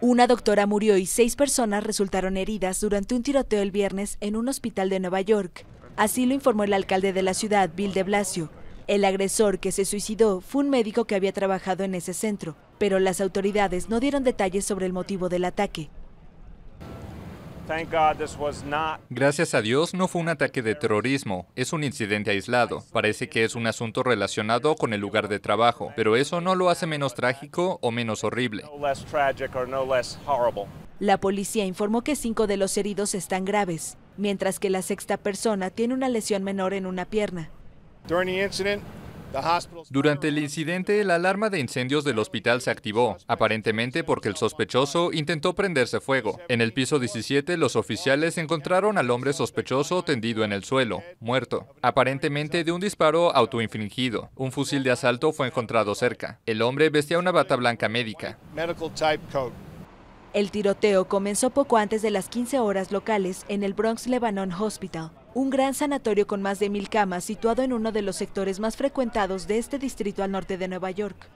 Una doctora murió y seis personas resultaron heridas durante un tiroteo el viernes en un hospital de Nueva York. Así lo informó el alcalde de la ciudad, Bill de Blasio. El agresor que se suicidó fue un médico que había trabajado en ese centro, pero las autoridades no dieron detalles sobre el motivo del ataque. Gracias a Dios no fue un ataque de terrorismo, es un incidente aislado. Parece que es un asunto relacionado con el lugar de trabajo, pero eso no lo hace menos trágico o menos horrible. La policía informó que cinco de los heridos están graves, mientras que la sexta persona tiene una lesión menor en una pierna. Durante el incidente, la alarma de incendios del hospital se activó, aparentemente porque el sospechoso intentó prenderse fuego. En el piso 17, los oficiales encontraron al hombre sospechoso tendido en el suelo, muerto, aparentemente de un disparo autoinfligido. Un fusil de asalto fue encontrado cerca. El hombre vestía una bata blanca médica. El tiroteo comenzó poco antes de las 15 horas locales en el Bronx Lebanon Hospital un gran sanatorio con más de mil camas situado en uno de los sectores más frecuentados de este distrito al norte de Nueva York.